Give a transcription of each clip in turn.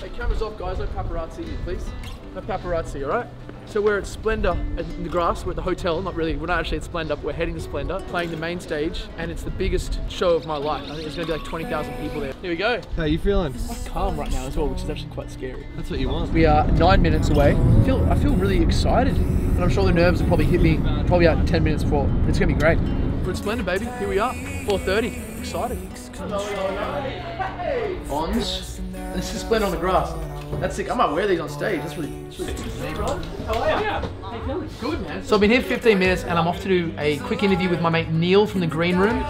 Hey, cameras off, guys. No paparazzi, please. No paparazzi, all right? So we're at Splendour in the grass. We're at the hotel. Not really. We're not actually at Splendour. But we're heading to Splendour, playing the main stage, and it's the biggest show of my life. I think there's gonna be like 20,000 people there. Here we go. How you feeling? Calm right now as well, which is actually quite scary. That's what you want. We are nine minutes away. I feel I feel really excited, and I'm sure the nerves will probably hit me probably out 10 minutes before. It's gonna be great. We're at Splendour, baby. Here we are. 4:30. Exciting. Ons. This is Splendour on the grass. That's sick. I might wear these on stage. That's really, that's really Hey, Ron. How are you? How you? Good, man. So I've been here 15 minutes, and I'm off to do a quick interview with my mate Neil from the Green Room.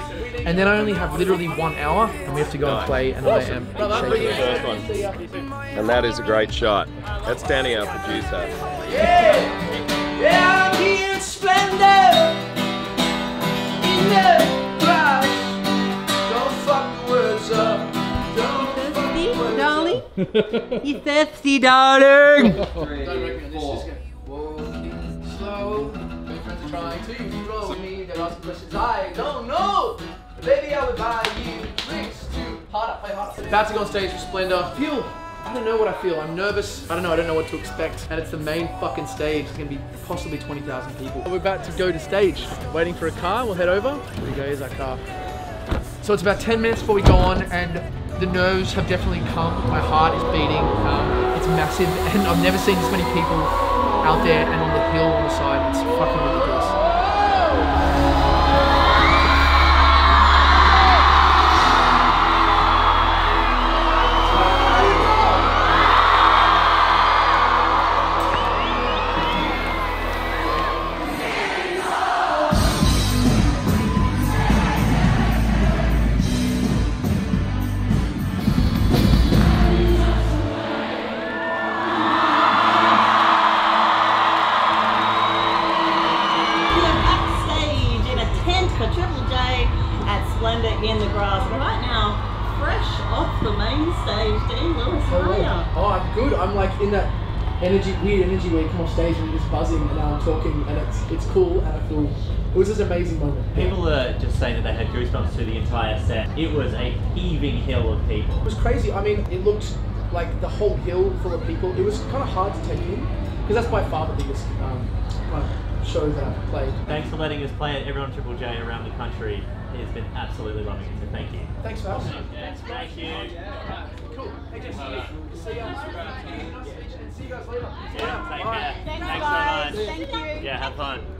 And then I only have literally one hour, and we have to go and play, and I am shaking. And that is a great shot. That's Danny, our producer. Yeah, I'm here in splendour you thirsty, darling? Don't recommend this. Just go. Walking slow. My friends are trying to throw me. They're asking questions I don't know. Baby, I would buy you drinks to hard up, play hard. About to go on stage for Splendour. Feel. I don't know what I feel. I'm nervous. I don't know. I don't know what to expect. And it's the main fucking stage. It's gonna be possibly 20,000 people. We're about to go to stage. Waiting for a car. We'll head over. Here we go. Here's our car. So it's about 10 minutes before we go on, and the nerves have definitely come. My heart is beating. Um, it's massive, and I've never seen this many people out there and on the hill on the side. It's fucking ridiculous. At Splendour in the Grass. Right now, fresh off the main stage, Dean Lewis, how are ya? Oh, I'm good. I'm like in that energy, weird energy where you come off stage and you're just buzzing, and now I'm talking, and it's it's cool, and I feel it was just an amazing moment. People are just saying that they had goosebumps through the entire set. It was a heaving hill of people. It was crazy. I mean, it looked like the whole hill full of people. It was kind of hard to take in because that's by far the biggest um, kind show that I've played. Thanks for letting us play it. Everyone Triple J around the country. It has been absolutely loving it, so thank you. Thanks for having me. Thank you. Cool. Hey, Jess, see you. See. And see you guys later. Yeah, take care. Thanks, Thanks so much. Thank you. Yeah, have fun.